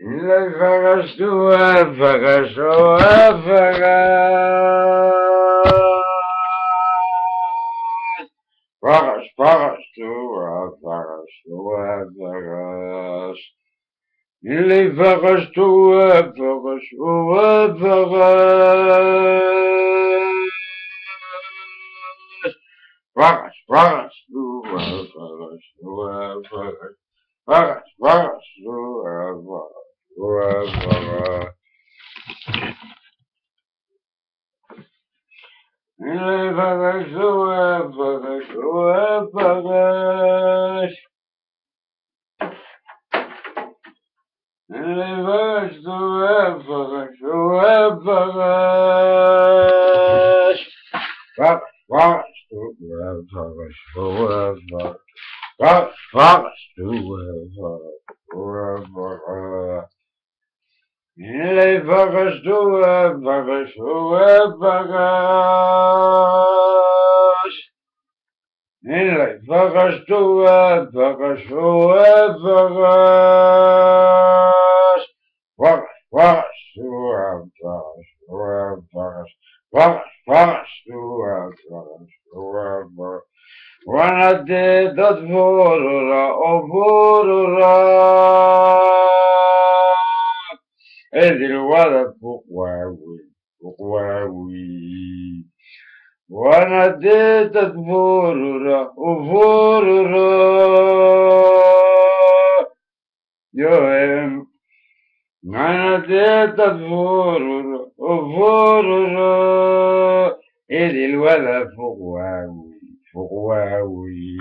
Nefagastu afagastu afagat. Fagas, fagastu afagastu afagas. Nefagastu afagastu afagas. اللي فغش وفغش وفغش اللي فغش وفغش وفغش فغش فغش وفغش وفغش فغش فغش وفغش اللي Levarashdu Varashu Varash. Levarashdu Varashu Varash. Varash, Varashu Varashu Varash. Varash, One of the Vanade dat vorora ovo إذ الولد فقواوي فقواوي وناديت فورورا وفورورا يوم ناديت فورورا وفورورا إذ الولد فقواوي فقواوي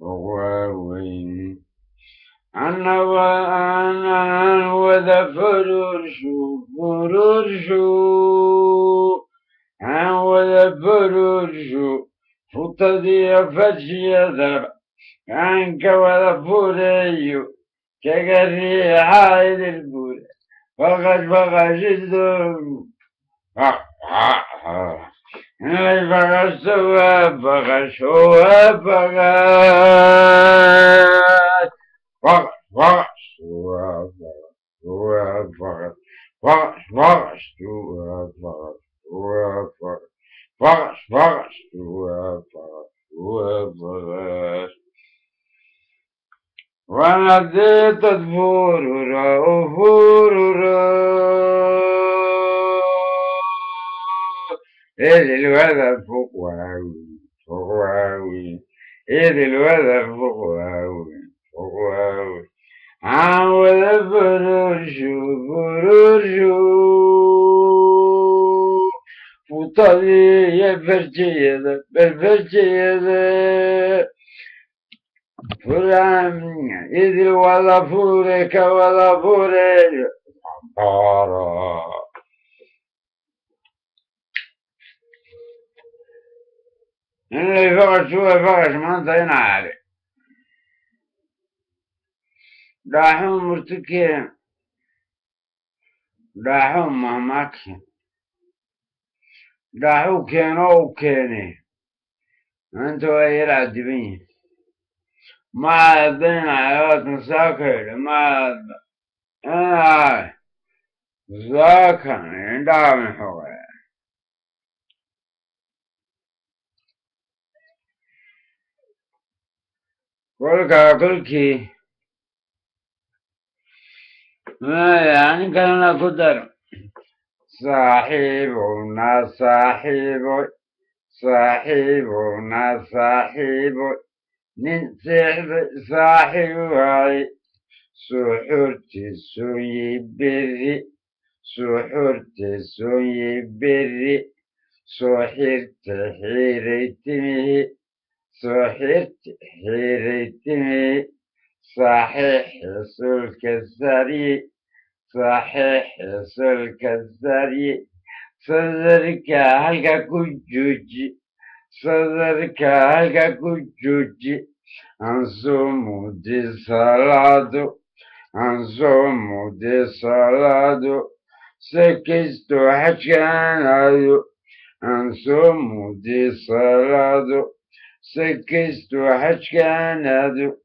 فقواوي أنا وأنا وذا فررشو فررشو أنا وذا فررشو فطدي فتشي ذا عنك وذا فريو كقري عايد البورة فغش فغش الدم فغش سوى فغش هو فغش فغش فغش هو فغش هو فغش فغش فغش هو فغش هو فغش فغش فغش هو فغش هو فغش وناديت فورورا وفورورا إذ الولد فوق واوي فوق واوي إذ الولد فوق واوي فوق واوي عاود برجو برجو فوطلي يا فرجيدة فرام إذ الولد فورك ولا فورك طارا اللي فقط شو فقط ما انت هنا عارف داحوم مرتكين داحوم مهما كان داحو كانوا وكاني أنتوا إيه العدبين ما بين حياة مساكر ما أنا ذاك حوالي. كل كلكي ما يعني كان قدر؟ صاحبنا صاحب صاحبنا صاحب ننسحب صاحبي سحرت سوي بري سحرت سوي بري سحرت حيرتني سحرت حيرتني صحيح سلك السري صحيح سلك السري صدرك هلقا كجوجي Sadarcarga Gujuti, Anzumo de Salado, Anzumo de Salado, Sequisto Hachanado, Anzumo de Salado, Sequisto Hachanado,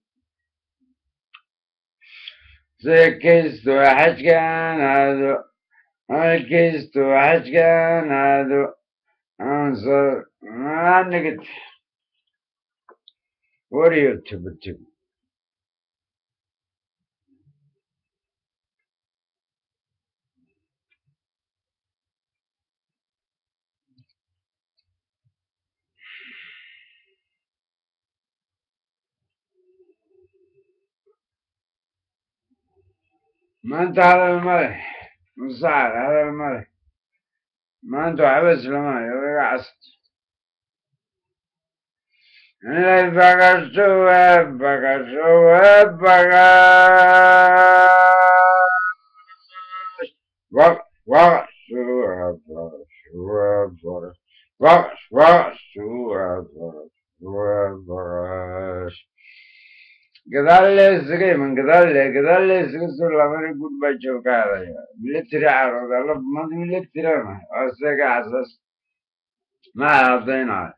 Sequisto Hachanado, Sequisto Hachanado, الكست وحشكان هذا انصر ما انت هذا الملح مصعد هذا الملح ما انت حبس لما يقعصت اللي بقشت وبقشت وبقشت وقش وبقش وبقش وقش وبقش وبقش Gadaalle sige man gadaalle gadaalle sige sulla very good by chokara ya. Military aro dalla man military ma asega no, they're I?